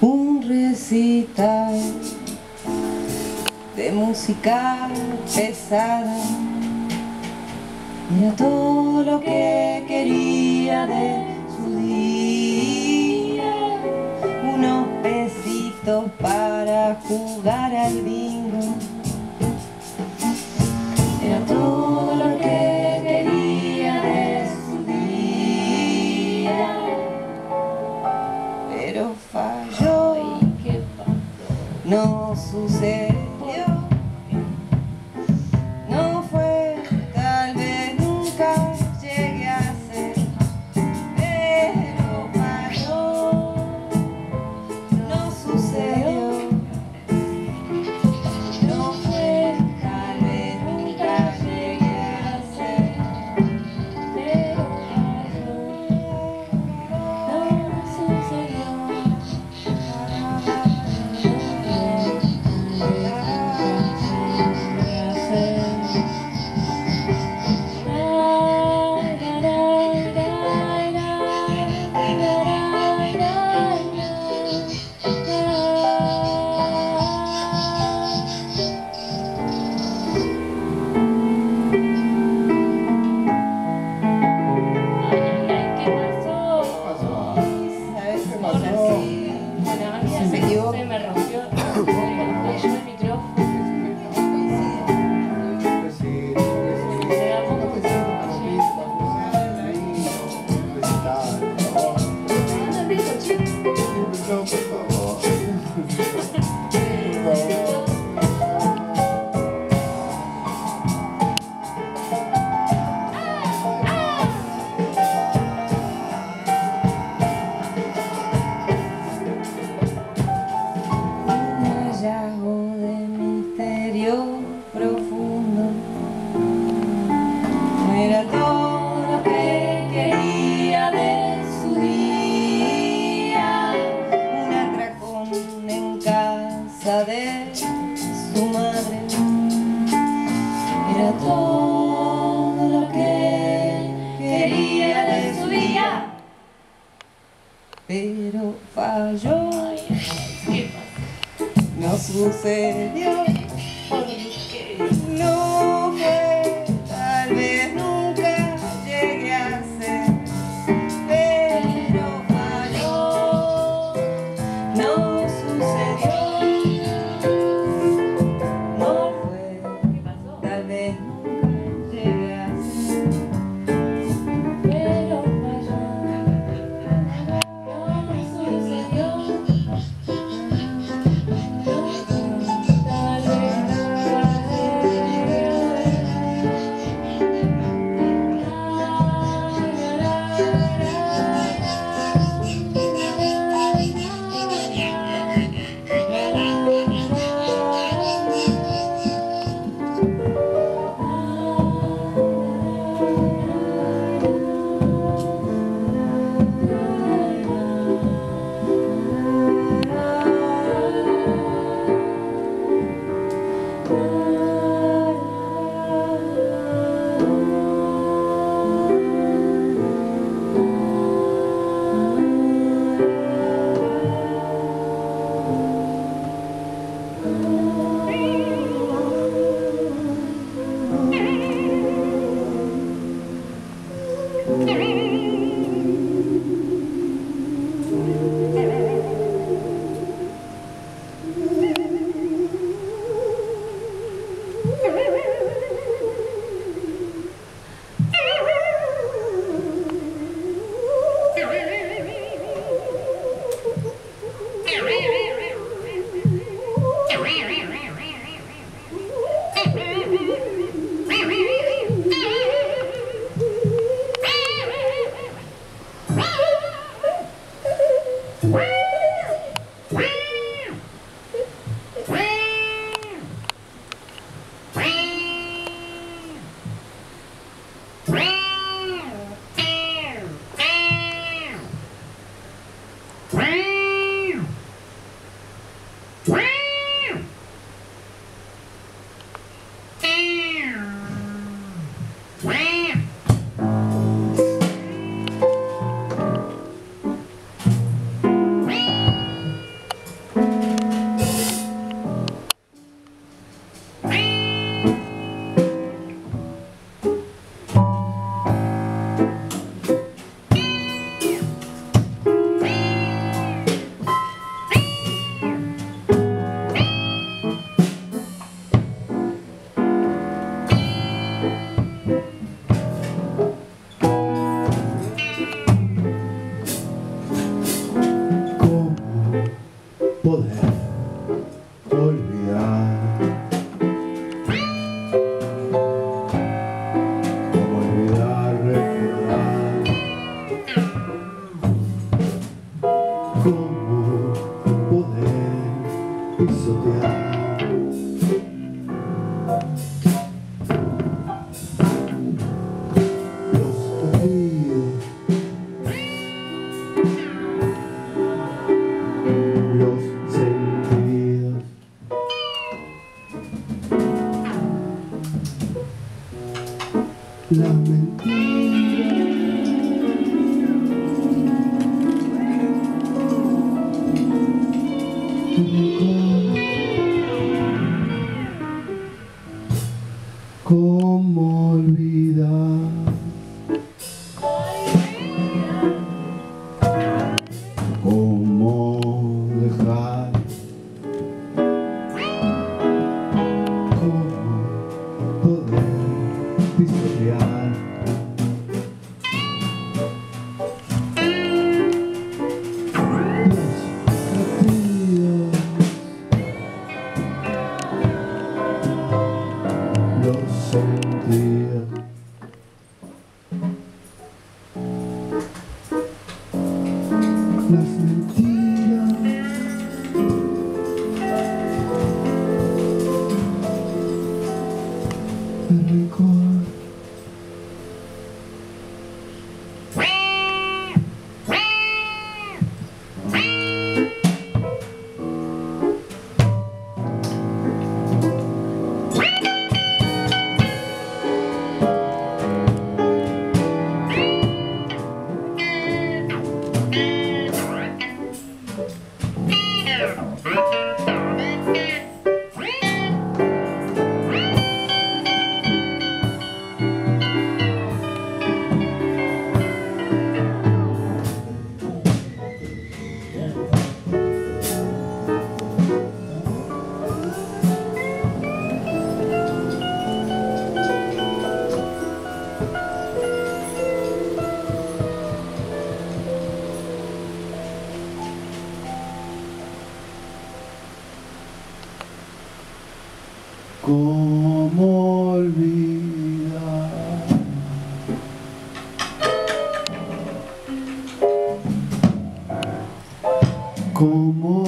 un recital de música pesada era todo lo que quería de su día. Unos pesitos para jugar al día. Deus é pero falló. No sucedió. No. Música Yeah. como